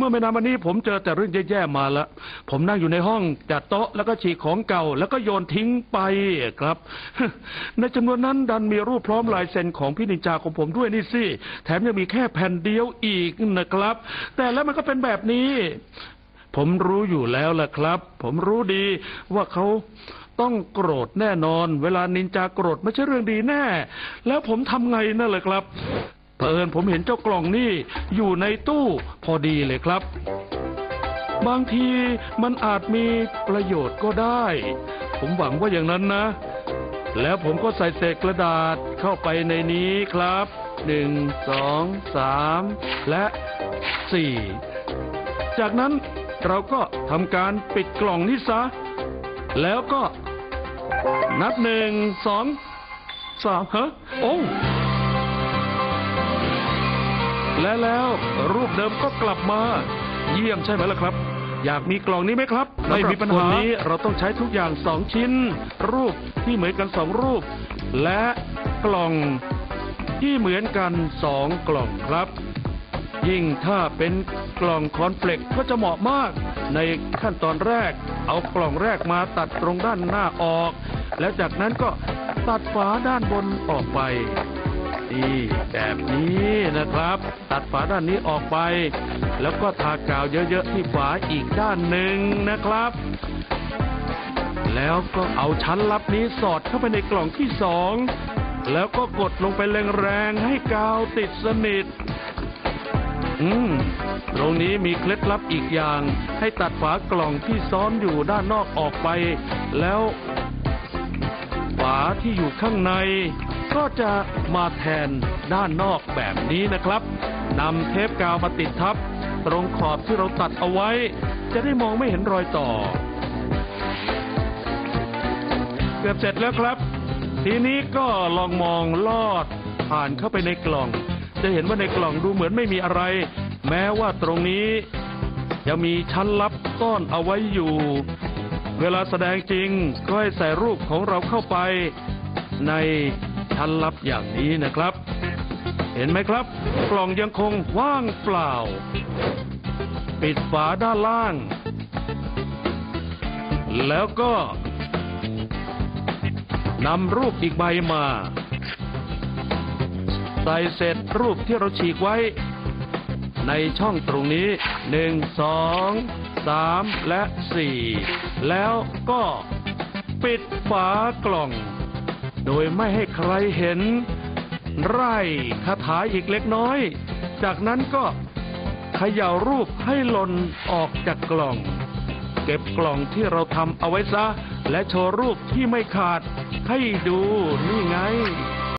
เมื่อไม่นานมานี้ผมเจอแต่เรื่องแย่ๆมาแล้วผมนั่งอยู่ในห้องจัดโต๊ะแล้วก็ฉีกของเก่า แล้วก็โยนทิ้งไปครับ ในจำนวนนั้นดันมีรูปพร้อมลายเซ็นของพี่นินจาของผมด้วยนี่สิแถมยังมีแค่แผ่นเดียวอีกนะครับ แต่แล้วมันก็เป็นแบบนี้ ผมรู้อยู่แล้วล่ะครับ ผมรู้ดีว่าเขาต้องโกรธแน่นอน เวลานินจาโกรธไม่ใช่เรื่องดีแน่ แล้วผมทำไงนั่นเลยครับ เผอิญผมเห็นเจ้ากล่องนี่อยู่ในตู้พอดีเลยครับ บางทีมันอาจมีประโยชน์ก็ได้ ผมหวังว่าอย่างนั้นนะ แล้วผมก็ใส่เศษกระดาษเข้าไปในนี้ครับหนึ่งสองสามและสี่จากนั้นเราก็ทำการปิดกล่องนี้ซะ แล้วก็นับหนึ่งสองสามฮะโอ้ และแล้วรูปเดิมก็กลับมา เยี่ยมใช่ไหมล่ะครับ อยากมีกล่องนี้ไหมครับ ไม่มีปัญหาสำรับส่วนนี้เราต้องใช้ทุกอย่างสองชิ้น รูปที่เหมือนกันสองรูป และกล่องที่เหมือนกันสองกล่องครับ ยิ่งถ้าเป็นกล่องคอนเฟลกก็จะเหมาะมาก ในขั้นตอนแรก เอากล่องแรกมาตัดตรงด้านหน้าออก แล้วจากนั้นก็ตัดฝาด้านบนออกไป นี่แบบนี้นะครับ ตัดฝาด้านนี้ออกไป แล้วก็ทากาวเยอะๆที่ฝาอีกด้านหนึ่งนะครับ แล้วก็เอาชั้นลับนี้สอดเข้าไปในกล่องที่สองแล้วก็กดลงไปแรงๆให้กาวติดสนิทอืม ตรงนี้มีเคล็ดลับอีกอย่าง ให้ตัดฝากล่องที่ซ้อนอยู่ด้านนอกออกไป แล้ว ฝาที่อยู่ข้างใน ก็จะมาแทนด้านนอกแบบนี้นะครับนำเทปกาวมาติดทับ ตรงขอบที่เราตัดเอาไว้ จะได้มองไม่เห็นรอยต่อ เกือบเสร็จแล้วครับ ทีนี้ก็ลองมองลอดผ่านเข้าไปในกล่อง จะเห็นว่าในกล่องดูเหมือนไม่มีอะไร แม้ว่าตรงนี้ยังมีชั้นลับซ่อนเอาไว้อยู่ เวลาแสดงจริงก็ให้ใส่รูปของเราเข้าไปใน ชั้นลับอย่างนี้นะครับ เห็นไหมครับ กล่องยังคงว่างเปล่า ปิดฝาด้านล่าง แล้วก็นำรูปอีกใบมา ใส่เสร็จรูปที่เราฉีกไว้ ในช่องตรงนี้หนึ่งสองสามและสี่แล้วก็ปิดฝากล่อง โดยไม่ให้ใครเห็น ไร่คาถาอีกเล็กน้อย จากนั้นก็เขย่ารูปให้หล่นออกจากกล่อง เก็บกล่องที่เราทำเอาไว้ซะ และโชว์รูปที่ไม่ขาดให้ดูนี่ไง